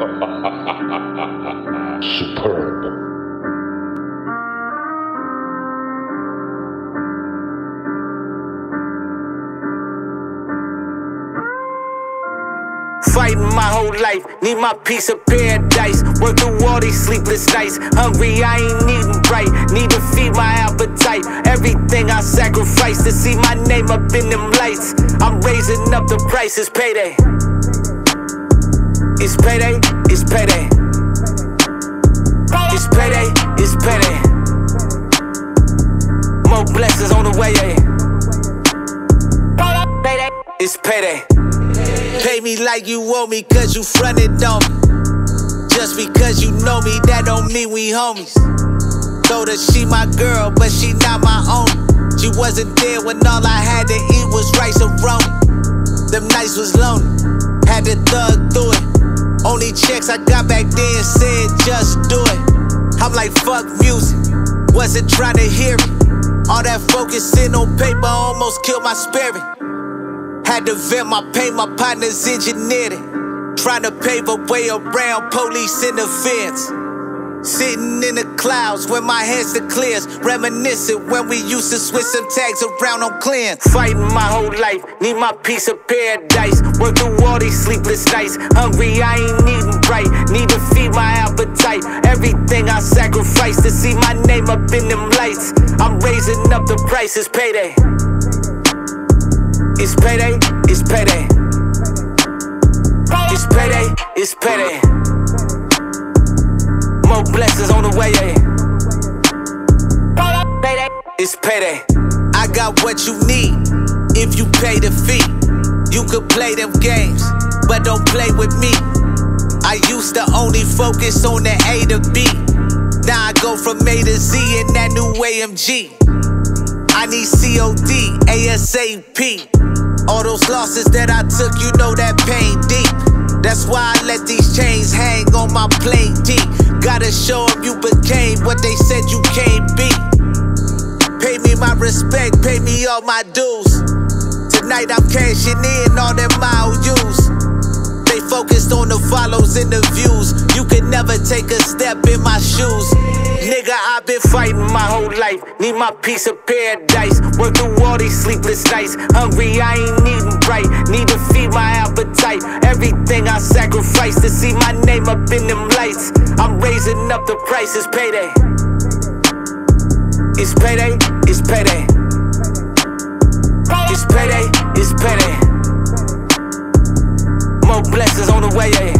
Superb. Fighting my whole life, need my piece of paradise. Work through all these sleepless nights. Hungry, I ain't eating right. Need to feed my appetite. Everything I sacrifice to see my name up in them lights. I'm raising up the prices, payday. It's payday, it's payday. It's payday, it's payday. More blessings on the way. It's payday. Pay me like you owe me, cause you fronted on me. Just because you know me, that don't mean we homies. Told her she my girl, but she not my own. She wasn't there when all I had to eat was rice and rum. Them nights was lonely, had to thug through it. Only checks I got back then said just do it. I'm like fuck music, wasn't trying to hear it. All that focusing on paper almost killed my spirit. Had to vent my pain, my partners engineered it. Trying to pave a way around police interference. Sitting in the clouds when my head's the clears. Reminiscent when we used to switch some tags around on clearance. Fighting my whole life, need my piece of paradise. Work through all these sleepless nights. Hungry, I ain't eating right. Need to feed my appetite. Everything I sacrifice to see my name up in them lights. I'm raising up the prices, payday. It's payday, it's payday. It's payday, it's payday. Blessings on the way, yeah. It's payday. I got what you need if you pay the fee. You could play them games, but don't play with me. I used to only focus on the A to B. Now I go from A to Z in that new AMG. I need COD, ASAP. All those losses that I took, you know that pain deep. That's why I let these chains hang on my plane deep. Gotta show show 'em you became what they said you can't be. Pay me my respect, pay me all my dues. Tonight I'm cashing in all them IOUs. They focused on the follows and the views. You can never take a step in my shoes. Nigga, I've been fighting my whole life. Need my piece of paradise. Work through all these sleepless nights. Hungry, I ain't eating right. Need to feed my appetite. Everything I sacrifice to see my name up in them lights. I'm raising up the prices, payday. It's payday, it's payday. It's payday, it's payday. More blessings on the way.